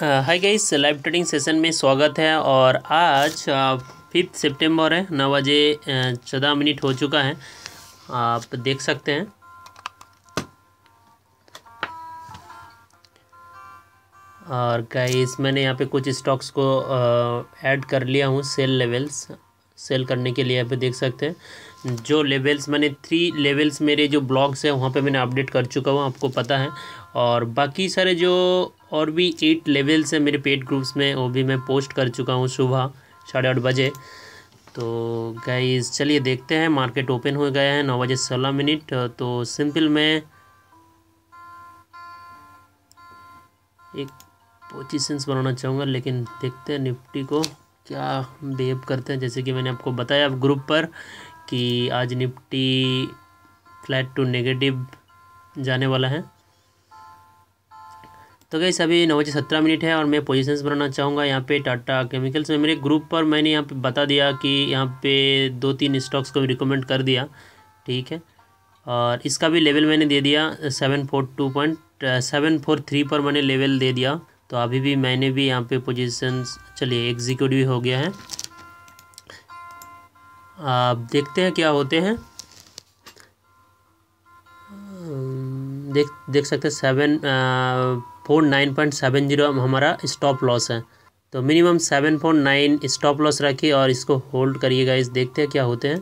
Hi guys live trading session में स्वागत है और आज फिफ्थ सितंबर है, नौ बजे चौदह मिनट हो चुका है। आप देख सकते हैं। और गाइस मैंने यहाँ पे कुछ स्टॉक्स को ऐड कर लिया हूँ सेल लेवल्स सेल करने के लिए यहाँ पे देख सकते हैं। जो लेवल्स मैंने थ्री लेवल्स मेरे जो ब्लॉग्स हैं, वहाँ पे मैंने अपडेट कर चुका हूँ, आपको पता है। और बाकी सारे जो और भी एट लेवल्स हैं मेरे पेड ग्रुप्स में, वो भी मैं पोस्ट कर चुका हूँ सुबह साढ़े आठ बजे। तो गाइस चलिए देखते हैं मार्केट ओपन हो गया है, नौ बजे सोलह मिनट तो सिंपल मैं एक पोजिशंस बनाना चाहूँगा, लेकिन देखते हैं निफ्टी को क्या बिहेव करते हैं। जैसे कि मैंने आपको बताया, अब ग्रुप पर कि आज निफ्टी फ्लैट टू नेगेटिव जाने वाला है। तो गई अभी नौ बजे सत्रह मिनट है और मैं पोजीशंस बनाना चाहूँगा। यहाँ पे टाटा केमिकल्स में मेरे ग्रुप पर मैंने यहाँ पे बता दिया कि यहाँ पे दो तीन स्टॉक्स को भी रिकमेंड कर दिया, ठीक है? और इसका भी लेवल मैंने दे दिया seven four two point seven four three पर मैंने लेवल दे दिया। तो अभी भी मैंने भी यहाँ पे पोजीशंस चलिए एग्जीक्यूट भी हो गया है। आप देखते हैं क्या होते हैं। देख देख सकते हैं seven four nine point seven zero हमारा स्टॉप लॉस है। तो minimum seven four nine stop loss रखिए और इसको होल्ड करिएगा इस देखते हैं क्या होते हैं।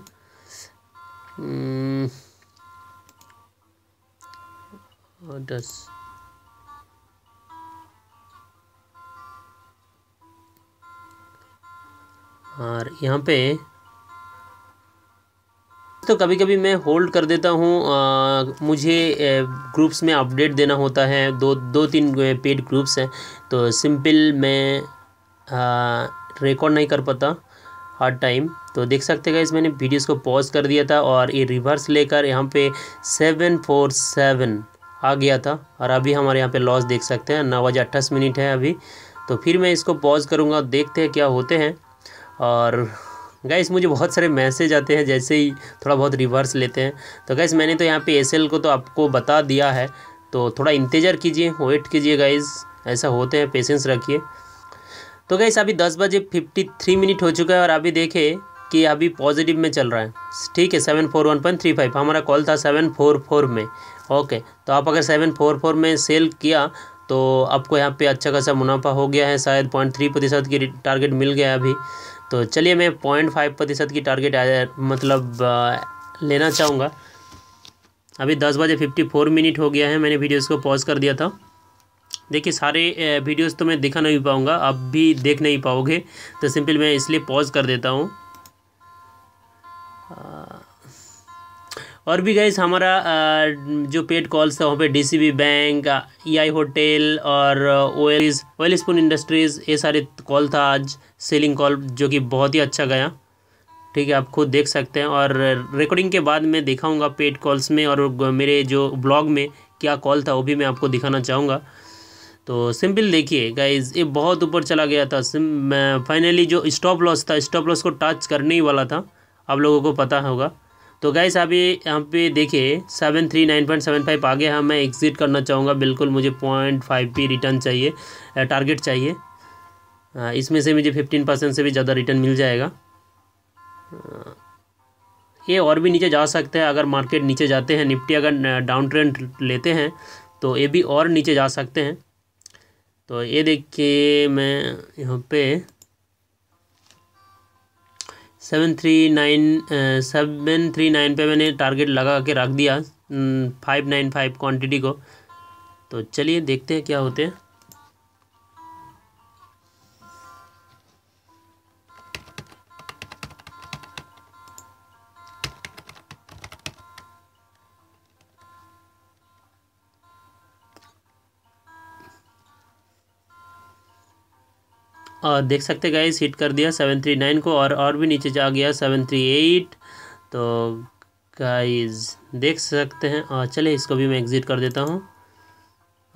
दस। और यहाँ पे तो कभी कभी मैं होल्ड कर देता हूँ मुझे ग्रुप्स में अपडेट देना होता है, दो दो तीन पेड ग्रुप्स हैं तो सिंपल मैं रिकॉर्ड नहीं कर पाता हर टाइम तो देख सकते हैं मैंने वीडियोस को पॉज कर दिया था और ये रिवर्स लेकर यहाँ पे सेवन फोर सेवन आ गया था और अभी हमारे यहाँ पे लॉस देख सकते हैं, नौ बजे अट्ठाईस मिनट है अभी। तो फिर मैं इसको पॉज करूँगा, देखते हैं क्या होते हैं और गैस मुझे बहुत सारे मैसेज आते हैं, जैसे ही थोड़ा बहुत रिवर्स लेते हैं। तो गैस मैंने तो यहाँ पे एसएल को तो आपको बता दिया है। तो थोड़ा इंतज़ार कीजिए वेट कीजिए गाइज़ ऐसा होते हैं पेशेंस रखिए। तो गैस अभी दस बजे फिफ्टी थ्री मिनट हो चुका है और अभी देखे कि अभी पॉजिटिव में चल रहा है। ठीक है seven four one point three five हमारा कॉल था सेवन फोर फोर में। ओके तो आप अगर सेवन फोर फोर में सेल किया तो आपको यहाँ पे अच्छा खासा मुनाफा हो गया है, शायद पॉइंट थ्री प्रतिशत की टारगेट मिल गया अभी। तो चलिए मैं पॉइंट फाइव प्रतिशत की टारगेट मतलब लेना चाहूँगा। अभी दस बजे फिफ्टी फोर मिनट हो गया है, मैंने वीडियोस को पॉज कर दिया था। देखिए, सारे वीडियोस तो मैं दिखा नहीं पाऊँगा अब भी देख नहीं पाओगे तो सिंपल मैं इसलिए पॉज कर देता हूँ। और भी गई हमारा जो पेड कॉल्स है, वहाँ पे डीसीबी बैंक ईआई होटल और ओएल ओएल स्पून इंडस्ट्रीज़ ये सारे कॉल था आज सेलिंग कॉल जो कि बहुत ही अच्छा गया। ठीक है, आप खुद देख सकते हैं और रिकॉर्डिंग के बाद मैं दिखाऊँगा पेड कॉल्स में और मेरे जो ब्लॉग में क्या कॉल था, वो भी मैं आपको दिखाना चाहूँगा। तो सिंपल देखिए गाइज़ ये बहुत ऊपर चला गया था। फाइनली जो स्टॉप लॉस था स्टॉप लॉस को टच करने ही वाला था। आप लोगों को पता होगा। तो गैस अभी यहाँ पे देखिए seven three nine point seven five आगे हाँ। मैं एग्ज़िट करना चाहूँगा। बिल्कुल मुझे पॉइंट फाइव पी रिटर्न चाहिए टारगेट चाहिए। इसमें से मुझे फिफ्टीन परसेंट से भी ज़्यादा रिटर्न मिल जाएगा। ये और भी नीचे जा सकते हैं। अगर मार्केट नीचे जाते हैं निफ्टी अगर डाउन ट्रेंड लेते हैं तो ये भी और नीचे जा सकते हैं। तो ये देखिए, मैं यहाँ पे seven three nine seven three nine पर मैंने टारगेट लगा के रख दिया फाइव नाइन फाइव क्वान्टिटी को। तो चलिए देखते हैं क्या होते हैं। और देख सकते गाइस हिट कर दिया सेवन थ्री नाइन को और और भी नीचे जा गया सेवन थ्री एट तो गाइस देख सकते हैं। और चले, इसको भी मैं एग्ज़िट कर देता हूँ।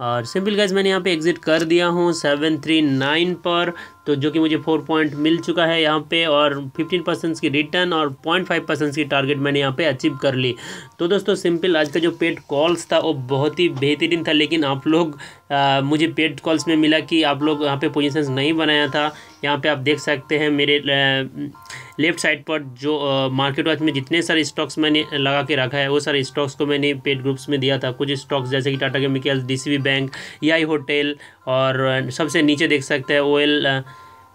और सिंपल गाइज़ मैंने यहाँ पे एग्जिट कर दिया हूँ सेवन थ्री नाइन पर तो जो कि मुझे फोर पॉइंट मिल चुका है यहाँ पे और फिफ्टीन परसेंट की रिटर्न और पॉइंट फाइव परसेंट की टारगेट मैंने यहाँ पे अचीव कर ली। तो दोस्तों सिंपल आज का जो पेड कॉल्स था वो बहुत ही बेहतरीन था लेकिन आप लोग आ, मुझे पेड कॉल्स में मिला कि आप लोग यहाँ पे पोजीशंस नहीं बनाया था। यहाँ पे आप देख सकते हैं मेरे लेफ़्ट साइड पर जो मार्केट वॉच में जितने सारे स्टॉक्स मैंने लगा के रखा है, वो सारे स्टॉक्स को मैंने पेड ग्रुप्स में दिया था। कुछ स्टॉक्स जैसे कि Tata Chemicals, DCB bank E hotel और सबसे नीचे देख सकते हैं ओएल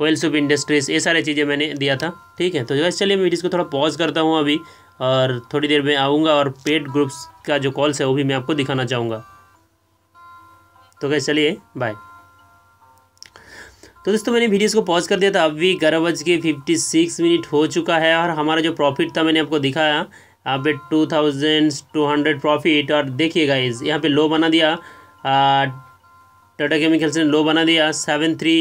ऑयल्स ऑफ़ इंडस्ट्रीज़, ये सारी चीज़ें मैंने दिया था। ठीक है तो वैसे चलिए मैं वीडियो को थोड़ा पॉज करता हूँ अभी और थोड़ी देर में आऊँगा और पेड ग्रुप्स का जो कॉल्स है, वो भी मैं आपको दिखाना चाहूँगा। तो कैसे चलिए बाय तो दोस्तों, मैंने वीडियोस को पॉज कर दिया था। अभी ग्यारह बज के फिफ्टी सिक्स मिनट हो चुका है और हमारा जो प्रॉफिट था, मैंने आपको दिखाया। यहाँ पे two thousand two hundred profit और देखिएगा इस यहाँ पे लो बना दिया। टाटा केमिकल्स ने लो बना दिया। सेवन थ्री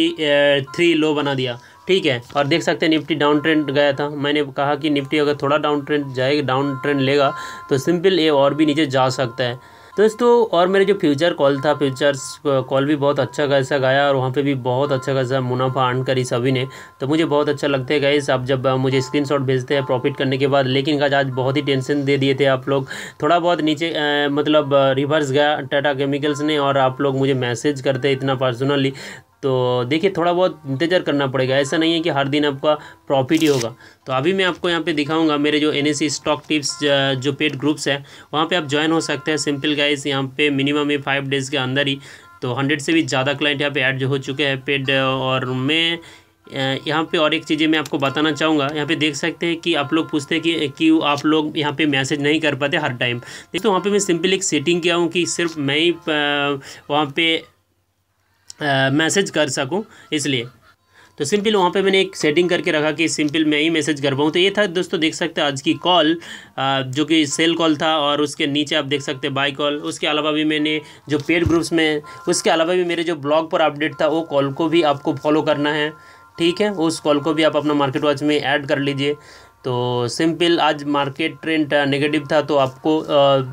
थ्री लो बना दिया। ठीक है, और देख सकते हैं निफ्टी डाउन ट्रेंड गया था। मैंने कहा कि निफ्टी अगर थोड़ा डाउन ट्रेंड जाएगा डाउन ट्रेंड लेगा तो सिंपल ये और भी नीचे जा सकता है। दोस्तों और मेरे जो फ्यूचर कॉल था फ्यूचर्स कॉल भी बहुत अच्छा खासा गाया और वहाँ पे भी बहुत अच्छा खासा मुनाफा अर्न करी सभी ने। तो मुझे बहुत अच्छा लगता है गाइस आप जब मुझे स्क्रीनशॉट भेजते हैं प्रॉफिट करने के बाद लेकिन आज आज बहुत ही टेंशन दे दिए थे आप लोग। थोड़ा बहुत नीचे आ, मतलब रिवर्स गया टाटा केमिकल्स ने और आप लोग मुझे मैसेज करते इतना पर्सनली तो देखिए, थोड़ा बहुत इंतज़ार करना पड़ेगा। ऐसा नहीं है कि हर दिन आपका प्रॉफिट ही होगा। तो अभी मैं आपको यहाँ पे दिखाऊँगा, मेरे जो एन स्टॉक टिप्स जो पेड ग्रुप्स है, वहाँ पे आप ज्वाइन हो सकते हैं। सिंपल गाइस यहाँ पे मिनिमम है फाइव डेज़ के अंदर ही। तो हंड्रेड से भी ज़्यादा क्लाइंट यहाँ पे ऐड हो चुके हैं पेड और मैं यहाँ पे और एक चीज़ें मैं आपको बताना चाहूँगा। यहाँ पे देख सकते हैं कि आप लोग पूछते हैं कि क्यों आप लोग यहाँ पे मैसेज नहीं कर पाते हर टाइम तो वहाँ पे मैं सिंपल एक सेटिंग किया हूँ कि सिर्फ़ मैं ही वहाँ पे मैसेज कर सकूँ, इसलिए। तो सिंपल वहाँ पे मैंने एक सेटिंग करके रखा कि सिंपल मैं ही मैसेज कर पाऊँ तो ये था, दोस्तों, देख सकते हैं आज की कॉल जो कि सेल कॉल था और उसके नीचे आप देख सकते हैं बाई कॉल उसके अलावा भी मैंने जो पेड ग्रुप्स में, उसके अलावा भी मेरे जो ब्लॉग पर अपडेट था, वो कॉल को भी आपको फॉलो करना है। ठीक है? उस कॉल को भी आप अपना मार्केट वॉच में ऐड कर लीजिए। तो सिंपल आज मार्केट ट्रेंड नेगेटिव था तो आपको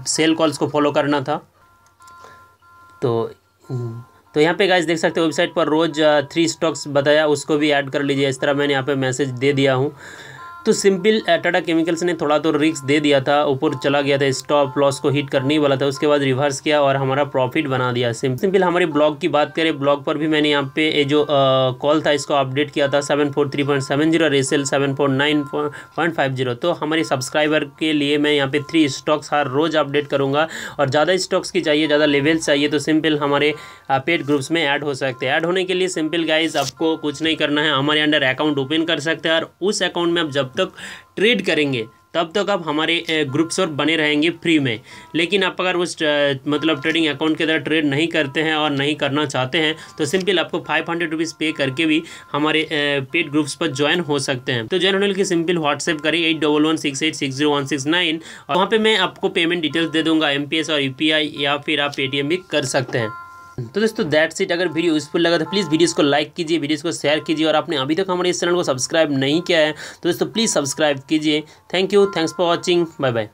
सेल कॉल्स को फॉलो करना था। तो तो यहाँ पे गाइज़ देख सकते हो वेबसाइट पर रोज़ थ्री स्टॉक्स बताया, उसको भी ऐड कर लीजिए। इस तरह मैंने यहाँ पे मैसेज दे दिया हूँ। तो सिंपल टाटा केमिकल्स ने थोड़ा तो रिस्क दे दिया था, ऊपर चला गया था, स्टॉप लॉस को हिट करने वाला था, उसके बाद रिवर्स किया और हमारा प्रॉफिट बना दिया। सिंपल हमारे ब्लॉग की बात करें, ब्लॉग पर भी मैंने यहाँ पे जो कॉल था, इसको अपडेट किया था seven four three point seven zero resell seven four nine point five zero तो हमारे सब्सक्राइबर के लिए मैं यहाँ पे थ्री स्टॉक्स हर रोज़ अपडेट करूँगा, और ज़्यादा स्टॉक्स की चाहिए, ज़्यादा लेवल्स चाहिए तो सिंपल हमारे पेड ग्रुप्स में ऐड हो सकते हैं। ऐड होने के लिए सिंपल गाइज़ आपको कुछ नहीं करना है, हमारे अंडर अकाउंट ओपन कर सकते हैं, और उस अकाउंट में आप जब तक ट्रेड करेंगे, तब तक आप हमारे ग्रुप्स और बने रहेंगे फ्री में। लेकिन आप अगर उस मतलब ट्रेडिंग अकाउंट के अंदर ट्रेड नहीं करते हैं और नहीं करना चाहते हैं तो सिंपल आपको फाइव हंड्रेड रुपीज़ पे करके भी हमारे पेड ग्रुप्स पर ज्वाइन हो सकते हैं। तो ज्वाइन होने के सिंपल व्हाट्सएप करें at double one six eight six zero one six nine और वहाँ पर मैं आपको पेमेंट डिटेल्स दे दूँगा एम और यूपीआई या फिर आप पेटीएम भी कर सकते हैं। तो दोस्तों दैट्स इट अगर वीडियो यूजफुल लगा तो प्लीज़ वीडियोस को लाइक कीजिए वीडियोस को शेयर कीजिए और आपने अभी तक हमारे इस चैनल को सब्सक्राइब नहीं किया है तो दोस्तों प्लीज़ सब्सक्राइब कीजिए। Thank you thanks for watching bye bye